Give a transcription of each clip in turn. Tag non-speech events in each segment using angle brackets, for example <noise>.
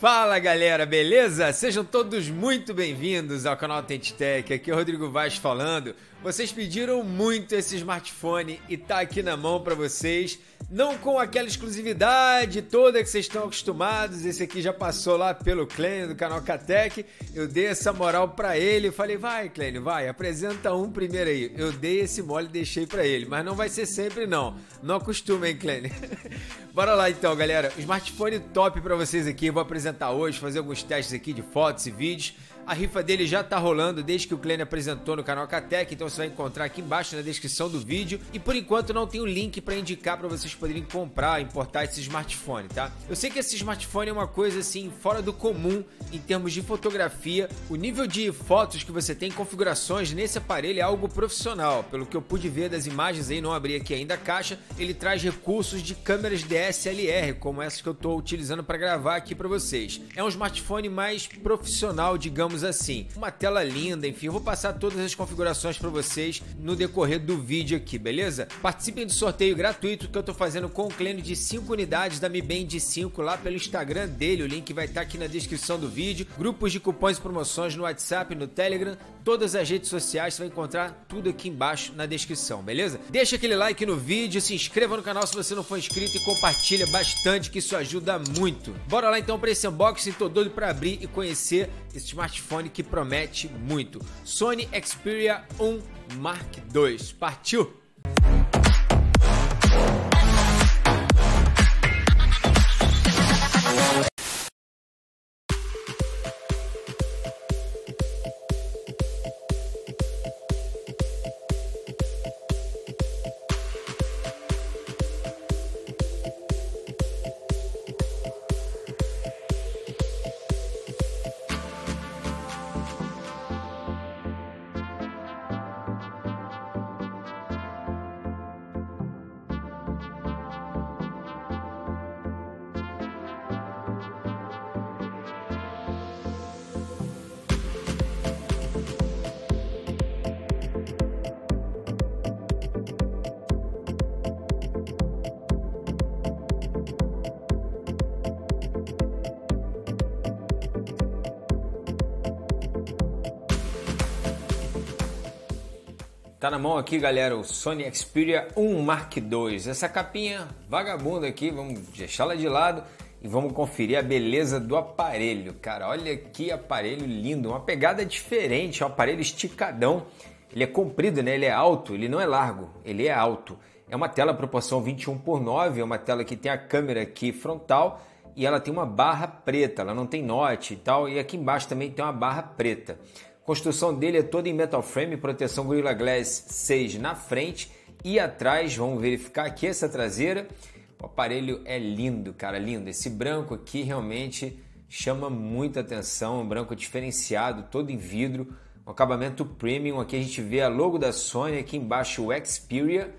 Fala galera, beleza? Sejam todos muito bem-vindos ao canal Tech. Aqui é o Rodrigo Vaz falando. Vocês pediram muito esse smartphone e tá aqui na mão para vocês, não com aquela exclusividade toda que vocês estão acostumados. Esse aqui já passou lá pelo Clênio do canal Catec. Eu dei essa moral para ele, falei: "Vai, Clênio, vai, apresenta um primeiro aí". Eu dei esse mole e deixei para ele, mas não vai ser sempre não. Não acostumem, Clênio. <laughs> Bora lá então, galera. Smartphone top para vocês aqui. Eu vou apresentar hoje, fazer alguns testes aqui de fotos e vídeos. A rifa dele já tá rolando desde que o Clênio apresentou no canal Catec, então você vai encontrar aqui embaixo na descrição do vídeo. E por enquanto não tem o link para indicar para vocês poderem comprar, importar esse smartphone, tá? Eu sei que esse smartphone é uma coisa assim fora do comum em termos de fotografia. O nível de fotos que você tem, configurações nesse aparelho é algo profissional. Pelo que eu pude ver das imagens aí, não abri aqui ainda a caixa, ele traz recursos de câmeras DSLR, como essas que eu estou utilizando para gravar aqui para vocês. É um smartphone mais profissional, digamos assim. Uma tela linda, enfim, eu vou passar todas as configurações para vocês no decorrer do vídeo aqui, beleza? Participem do sorteio gratuito que eu tô fazendo com o Clênio de 5 unidades da Mi Band 5 lá pelo Instagram dele, o link vai estar tá aqui na descrição do vídeo. Grupos de cupons e promoções no WhatsApp, no Telegram, todas as redes sociais, você vai encontrar tudo aqui embaixo na descrição, beleza? Deixa aquele like no vídeo, se inscreva no canal se você não for inscrito e compartilha bastante que isso ajuda muito. Bora lá então para esse unboxing, tô doido para abrir e conhecer esse smartphone que promete muito. Sony Xperia 1 Mark II. Partiu! Tá na mão aqui, galera, o Sony Xperia 1 Mark II. Essa capinha vagabunda aqui, vamos deixá-la de lado e vamos conferir a beleza do aparelho. Cara, olha que aparelho lindo, uma pegada diferente, é um aparelho esticadão. Ele é comprido, né? Ele é alto, ele não é largo, ele é alto. É uma tela proporção 21 por 9, é uma tela que tem a câmera aqui frontal e ela tem uma barra preta, ela não tem note e tal, e aqui embaixo também tem uma barra preta construção dele é toda em metal frame, proteção Gorilla Glass 6 na frente e atrás. Vamos verificar aqui essa traseira. O aparelho é lindo, cara, lindo. Esse branco aqui realmente chama muita atenção, um branco diferenciado, todo em vidro, um acabamento premium. Aqui a gente vê a logo da Sony, aqui embaixo o Xperia,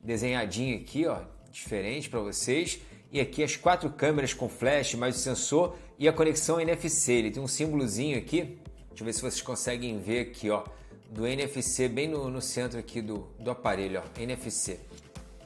desenhadinho aqui, ó, diferente para vocês. E aqui as quatro câmeras com flash, mais o sensor e a conexão NFC. Ele tem um símbolozinho aqui Deixa eu ver se vocês conseguem ver aqui, ó, do NFC bem no, no centro aqui do, do aparelho, ó, NFC.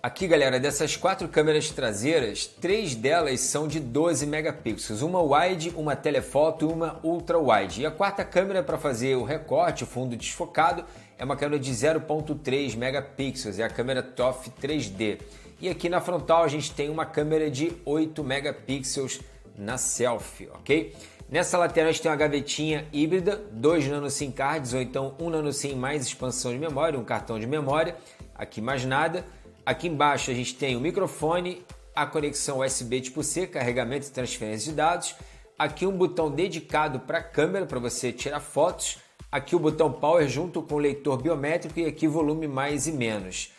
Aqui, galera, dessas quatro câmeras traseiras, três delas são de 12 megapixels, uma wide, uma telefoto e uma ultra wide. E a quarta câmera para fazer o recorte, o fundo desfocado, é uma câmera de 0.3 megapixels, é a câmera TOF 3D. E aqui na frontal a gente tem uma câmera de 8 megapixels na selfie, ok? Nessa lateral a gente tem uma gavetinha híbrida, dois nano SIM cards ou então um nano SIM mais expansão de memória, um cartão de memória, aqui mais nada. Aqui embaixo a gente tem o microfone, a conexão USB tipo C, carregamento e transferência de dados. Aqui um botão dedicado para a câmera para você tirar fotos. Aqui o botão power junto com o leitor biométrico e aqui volume mais e menos.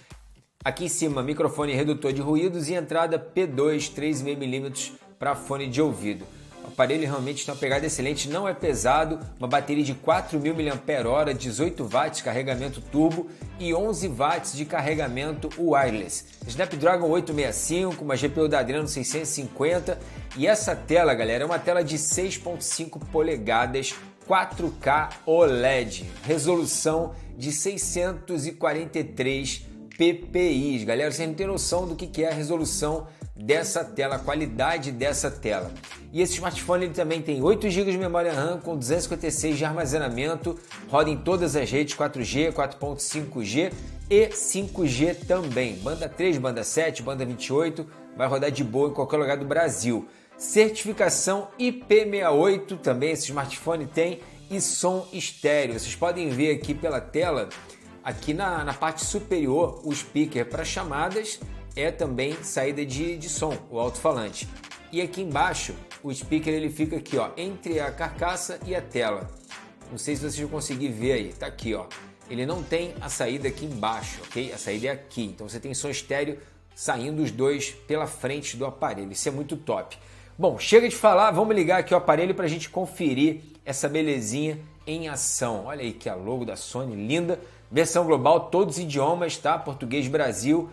Aqui em cima microfone redutor de ruídos e entrada P2 3,5mm para fone de ouvido. O aparelho realmente tem uma pegada excelente, não é pesado, uma bateria de 4.000 mAh, 18 watts carregamento turbo e 11 watts de carregamento wireless. Snapdragon 865, uma GPU da Adreno 650 e essa tela, galera, é uma tela de 6.5 polegadas 4K OLED, resolução de 643 ppi. Galera, vocês não têm noção do que é a resolução dessa tela, a qualidade dessa tela. E esse smartphone ele também tem 8 GB de memória RAM com 256 de armazenamento, roda em todas as redes 4G, 4.5G e 5G também. Banda 3, banda 7, banda 28, vai rodar de boa em qualquer lugar do Brasil. Certificação IP68 também esse smartphone tem e som estéreo. Vocês podem ver aqui pela tela, aqui na, na parte superior, o speaker para chamadas é também saída de, de som, o alto-falante. E aqui embaixo, o speaker ele fica aqui, ó, entre a carcaça e a tela. Não sei se vocês vão conseguir ver aí, tá aqui, ó. Ele não tem a saída aqui embaixo, ok? A saída é aqui. Então você tem som estéreo saindo os dois pela frente do aparelho. Isso é muito top. Bom, chega de falar, vamos ligar aqui o aparelho para a gente conferir essa belezinha em ação. Olha aí que a logo da Sony linda. Versão global, todos os idiomas, tá? Português Brasil.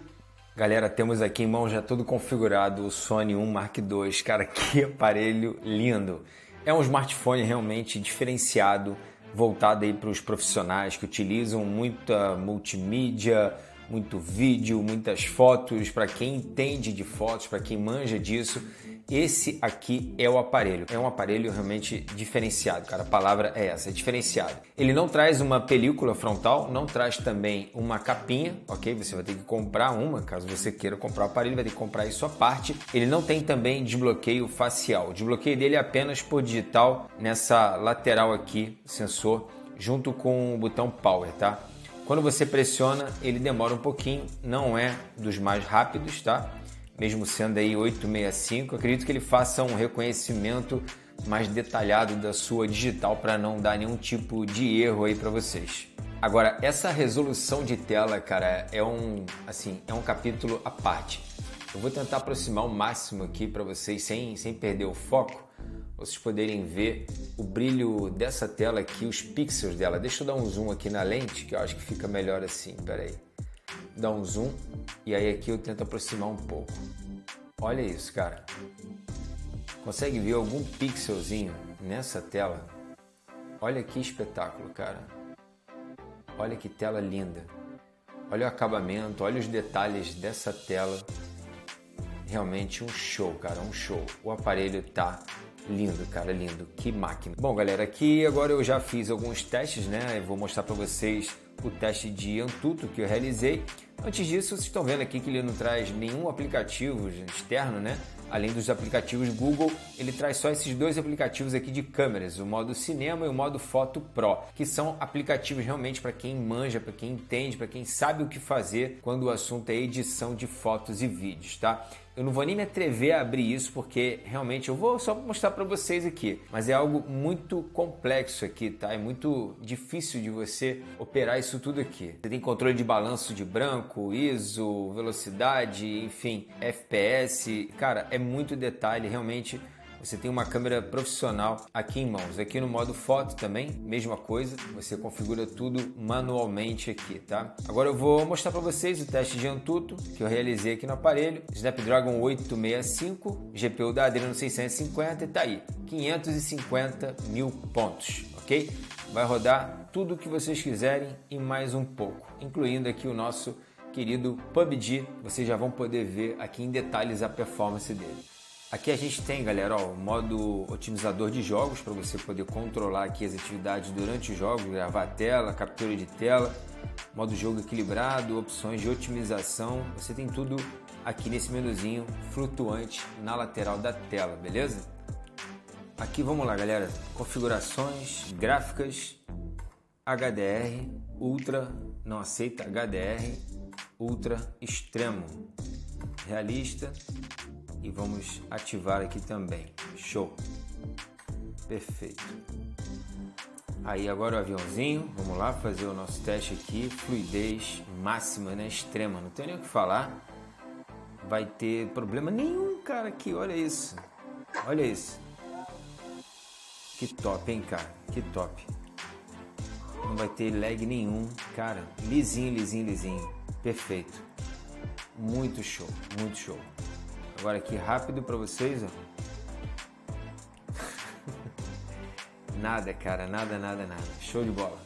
Galera, temos aqui em mão já tudo configurado o Sony 1 Mark II. Cara, <laughs> que aparelho lindo. É um smartphone realmente diferenciado, voltado aí para os profissionais que utilizam muita multimídia, muito vídeo, muitas fotos, para quem entende de fotos, para quem manja disso. Esse aqui é o aparelho. É um aparelho realmente diferenciado, cara. A palavra é essa, é diferenciado. Ele não traz uma película frontal, não traz também uma capinha, ok? Você vai ter que comprar uma, caso você queira comprar o aparelho, vai ter que comprar isso à parte. Ele não tem também desbloqueio facial. O desbloqueio dele é apenas por digital nessa lateral aqui, sensor, junto com o botão Power, tá? Quando você pressiona, ele demora um pouquinho, não é dos mais rápidos, tá? Mesmo sendo aí 865, acredito que ele faça um reconhecimento mais detalhado da sua digital para não dar nenhum tipo de erro aí para vocês. Agora, essa resolução de tela, cara, é um assim, é um capítulo à parte. Eu vou tentar aproximar o máximo aqui para vocês sem, sem perder o foco, vocês poderem ver o brilho dessa tela aqui, os pixels dela. Deixa eu dar um zoom aqui na lente, que eu acho que fica melhor assim. Pera aí dar um zoom e aí aqui eu tento aproximar um pouco. Olha isso, cara. Consegue ver algum pixelzinho nessa tela? Olha que espetáculo, cara. Olha que tela linda. Olha o acabamento, olha os detalhes dessa tela. Realmente um show, cara, um show. O aparelho tá lindo, cara, lindo. Que máquina. Bom, galera, aqui agora eu já fiz alguns testes, né? Eu vou mostrar para vocês o teste de Antutu que eu realizei. Antes disso, vocês estão vendo aqui que ele não traz nenhum aplicativo externo, né? Além dos aplicativos Google, ele traz só esses dois aplicativos aqui de câmeras, o modo cinema e o modo foto Pro, que são aplicativos realmente para quem manja, para quem entende, para quem sabe o que fazer quando o assunto é edição de fotos e vídeos, tá? Eu não vou nem me atrever a abrir isso porque realmente eu vou só mostrar para vocês aqui, mas é algo muito complexo aqui, tá? É muito difícil de você operar isso tudo aqui. Você tem controle de balanço de branco, ISO, velocidade, enfim, FPS. Cara, é muito detalhe, realmente você tem uma câmera profissional aqui em mãos. Aqui no modo foto também, mesma coisa, você configura tudo manualmente aqui, tá? Agora eu vou mostrar para vocês o teste de Antutu que eu realizei aqui no aparelho, Snapdragon 865, GPU da Adreno 650 e tá aí, 550 mil pontos, ok? Vai rodar tudo o que vocês quiserem e mais um pouco, incluindo aqui o nosso querido PUBG. Vocês já vão poder ver aqui em detalhes a performance dele. Aqui a gente tem, galera, ó, o modo otimizador de jogos para você poder controlar aqui as atividades durante os jogos, gravar a tela, captura de tela, modo jogo equilibrado, opções de otimização. Você tem tudo aqui nesse menuzinho flutuante na lateral da tela, beleza? Aqui vamos lá, galera. Configurações, gráficas, HDR, Ultra, não aceita HDR, Ultra Extremo, realista, e vamos ativar aqui também. Show! Perfeito. Aí agora o aviãozinho, vamos lá fazer o nosso teste aqui, fluidez máxima, né, extrema, não tem nem o que falar. Vai ter problema nenhum, cara, aqui, olha isso. Olha isso. Que top, hein, cara? Que top. Não vai ter lag nenhum, cara. Lisinho, lisinho, lisinho. Perfeito. Muito show, muito show. Agora aqui rápido para vocês, ó. <laughs> nada, cara, nada, nada, nada. Show de bola.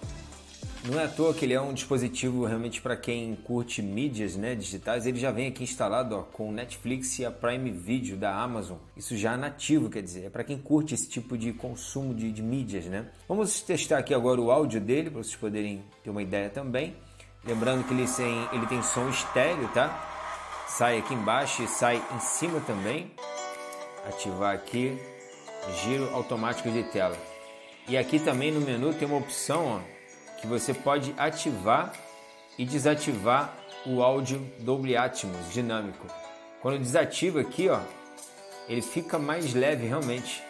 Não é à toa que ele é um dispositivo realmente para quem curte mídias né, digitais. Ele já vem aqui instalado ó, com Netflix e a Prime Video da Amazon. Isso já é nativo, quer dizer, é para quem curte esse tipo de consumo de, de mídias. Né? Vamos testar aqui agora o áudio dele para vocês poderem ter uma ideia também. Lembrando que ele tem, ele tem som estéreo, tá? Sai aqui embaixo e sai em cima também. Ativar aqui, giro automático de tela. E aqui também no menu tem uma opção ó, que você pode ativar e desativar o áudio Dolby Atmos dinâmico. Quando desativa aqui, ó, ele fica mais leve realmente.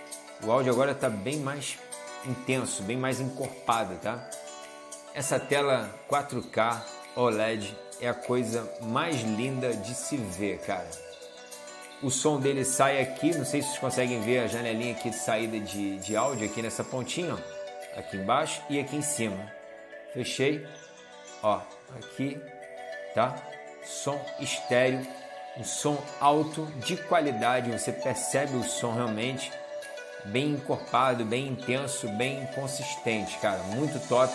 O áudio agora está bem mais intenso, bem mais encorpado, tá? Essa tela 4K OLED é a coisa mais linda de se ver, cara. O som dele sai aqui, não sei se vocês conseguem ver a janelinha aqui de saída de, de áudio aqui nessa pontinha, ó, aqui embaixo e aqui em cima. Fechei. Ó, aqui, tá? Som estéreo, um som alto de qualidade, você percebe o som realmente bem encorpado, bem intenso, bem consistente, cara, muito top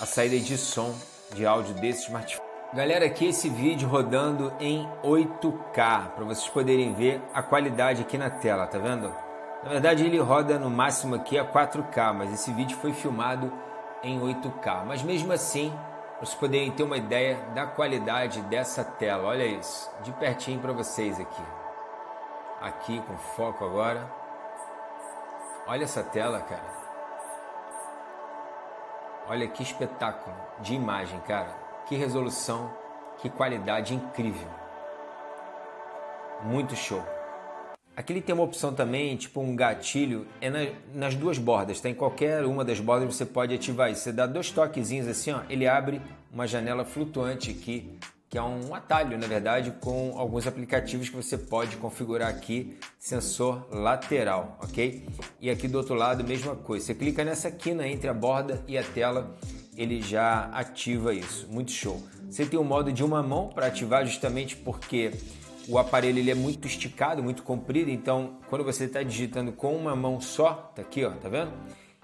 a saída de som de áudio desse smartphone. Galera, aqui esse vídeo rodando em 8K, para vocês poderem ver a qualidade aqui na tela, tá vendo? Na verdade ele roda no máximo aqui a 4K, mas esse vídeo foi filmado em 8K. Mas mesmo assim, vocês poderem ter uma ideia da qualidade dessa tela. Olha isso, de pertinho para vocês aqui. Aqui com foco agora. Olha essa tela, cara. Olha que espetáculo de imagem, cara. Que resolução, que qualidade incrível. Muito show. Aqui ele tem uma opção também, tipo um gatilho, é na, nas duas bordas, tá? Em qualquer uma das bordas você pode ativar isso. Você dá dois toquezinhos assim, ó, ele abre uma janela flutuante aqui, que é um atalho, na verdade, com alguns aplicativos que você pode configurar aqui, sensor lateral, ok? E aqui do outro lado, mesma coisa. Você clica nessa quina entre a borda e a tela, ele já ativa isso. Muito show. Você tem o modo de uma mão para ativar justamente porque o aparelho ele é muito esticado, muito comprido, então quando você está digitando com uma mão só, tá aqui, ó, tá vendo?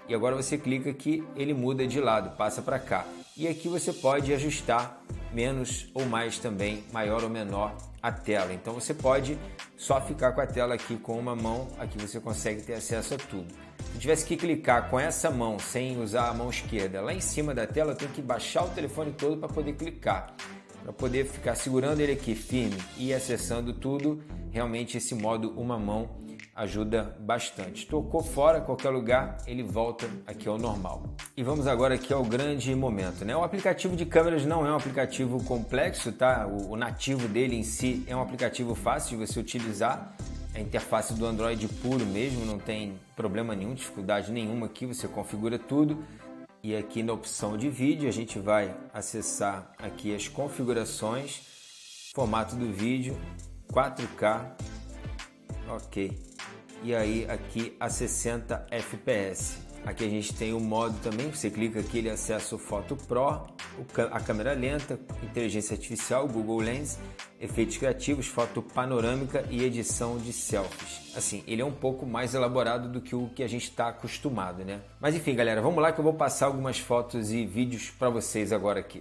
E agora você clica que ele muda de lado, passa para cá. E aqui você pode ajustar menos ou mais também, maior ou menor a tela. Então você pode só ficar com a tela aqui com uma mão, aqui você consegue ter acesso a tudo. Se tivesse que clicar com essa mão sem usar a mão esquerda lá em cima da tela, eu tenho que baixar o telefone todo para poder clicar para poder ficar segurando ele aqui firme e acessando tudo, realmente esse modo uma mão ajuda bastante. Tocou fora, qualquer lugar, ele volta aqui ao normal. E vamos agora aqui ao grande momento, né? O aplicativo de câmeras não é um aplicativo complexo, tá? O, nativo dele em si é um aplicativo fácil de você utilizar. A interface do Android puro mesmo, não tem problema nenhum, dificuldade nenhuma aqui, você configura tudo. E aqui na opção de vídeo a gente vai acessar aqui as configurações, formato do vídeo, 4K, ok. E aí aqui a 60 FPS. Aqui a gente tem o modo também, você clica aqui, ele acessa o Photo Pro, a câmera lenta, inteligência artificial, Google Lens, efeitos criativos, foto panorâmica e edição de selfies. Assim, ele é um pouco mais elaborado do que o que a gente está acostumado, né? Mas enfim, galera, vamos lá que eu vou passar algumas fotos e vídeos para vocês agora aqui.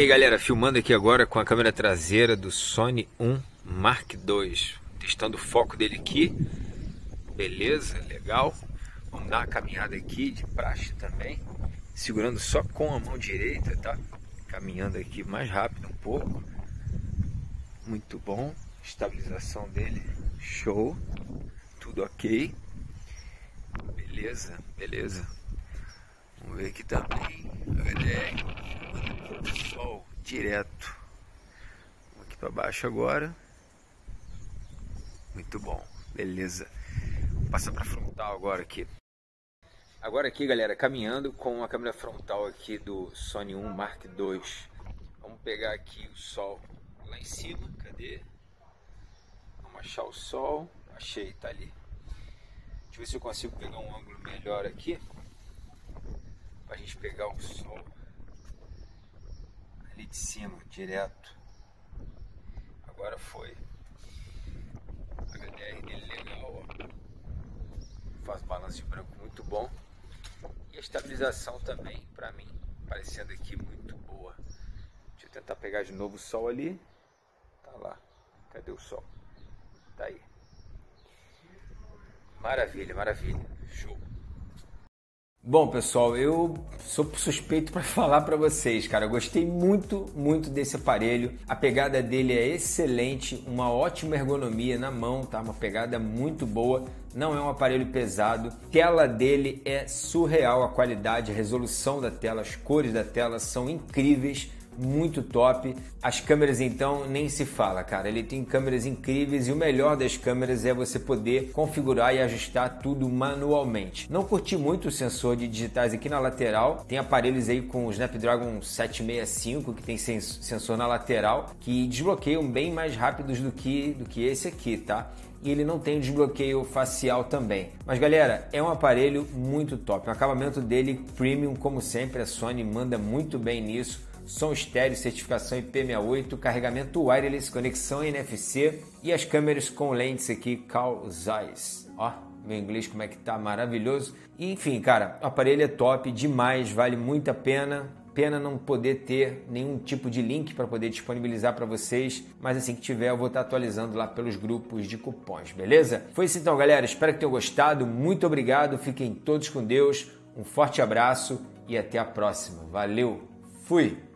E aí galera, filmando aqui agora com a câmera traseira do Sony 1 Mark II, testando o foco dele aqui, beleza, legal. Vamos dar uma caminhada aqui de praxe também, segurando só com a mão direita, tá? Caminhando aqui mais rápido um pouco, muito bom, estabilização dele, show, tudo ok, beleza, beleza. Vamos ver aqui também, HDR sol direto. Vamos aqui para baixo agora. Muito bom, beleza. Vou passar para frontal agora aqui. Agora aqui, galera, caminhando com a câmera frontal aqui do Sony 1 Mark II. Vamos pegar aqui o sol lá em cima. Cadê? Vamos achar o sol. Achei, tá ali. Deixa eu ver se eu consigo pegar um ângulo melhor aqui. Pra gente pegar o sol ali de cima, direto. Agora foi. HDR dele legal, ó. Faz balanço de branco muito bom. E a estabilização também, pra mim, parecendo aqui muito boa. Deixa eu tentar pegar de novo o sol ali. Tá lá. Cadê o sol? Tá aí. Maravilha, maravilha. Show. Bom, pessoal, eu sou suspeito para <laughs> falar para vocês, cara. Eu gostei muito, muito desse aparelho. A pegada dele é excelente, uma ótima ergonomia na mão, tá? Uma pegada muito boa. Não é um aparelho pesado. Tela dele é surreal, a qualidade, a resolução da tela, as cores da tela são incríveis muito top. As câmeras então nem se fala, cara. Ele tem câmeras incríveis e o melhor das câmeras é você poder configurar e ajustar tudo manualmente. Não curti muito o sensor de digitais aqui na lateral. Tem aparelhos aí com o Snapdragon 765 que tem sensor na lateral que desbloqueiam bem mais rápidos do que do que esse aqui, tá? e ele não tem desbloqueio facial também. Mas galera, é um aparelho muito top. O acabamento dele premium, como sempre, a Sony manda muito bem nisso som estéreo, certificação IP68, carregamento wireless, conexão NFC e as câmeras com lentes aqui Carl Zeiss. Ó, meu inglês como é que tá, maravilhoso. E, enfim, cara, o aparelho é top demais, vale muito a pena. Pena não poder ter nenhum tipo de link para poder disponibilizar para vocês, mas assim que tiver eu vou estar atualizando lá pelos grupos de cupons, beleza? Foi isso então, galera. Espero que tenham gostado. Muito obrigado. Fiquem todos com Deus. Um forte abraço e até a próxima. Valeu. Fui.